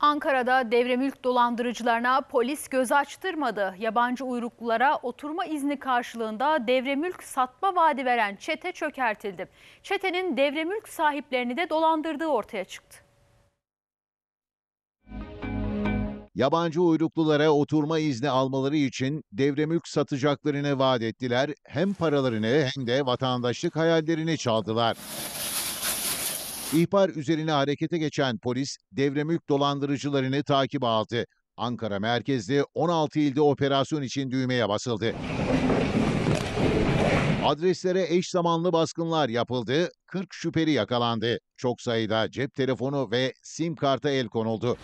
Ankara'da devremülk dolandırıcılarına polis göz açtırmadı. Yabancı uyruklulara oturma izni karşılığında devremülk satma vaadi veren çete çökertildi. Çetenin devremülk sahiplerini de dolandırdığı ortaya çıktı. Yabancı uyruklulara oturma izni almaları için devremülk satacaklarını vaat ettiler. Hem paralarını hem de vatandaşlık hayallerini çaldılar. İhbar üzerine harekete geçen polis devremülk dolandırıcılarını takip aldı. Ankara merkezli 16 ilde operasyon için düğmeye basıldı. Adreslere eş zamanlı baskınlar yapıldı, 40 şüpheli yakalandı. Çok sayıda cep telefonu ve sim karta el konuldu.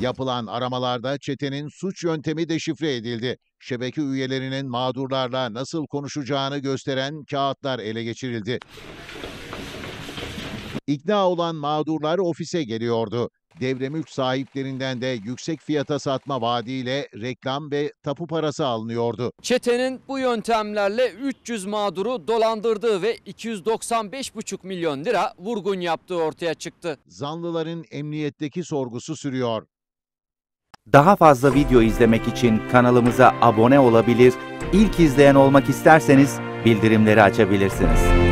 Yapılan aramalarda çetenin suç yöntemi deşifre edildi. Şebeke üyelerinin mağdurlarla nasıl konuşacağını gösteren kağıtlar ele geçirildi. İkna olan mağdurlar ofise geliyordu. Devremülk sahiplerinden de yüksek fiyata satma vaadiyle reklam ve tapu parası alınıyordu. Çetenin bu yöntemlerle 300 mağduru dolandırdığı ve 295,5 milyon lira vurgun yaptığı ortaya çıktı. Zanlıların emniyetteki sorgusu sürüyor. Daha fazla video izlemek için kanalımıza abone olabilir, ilk izleyen olmak isterseniz bildirimleri açabilirsiniz.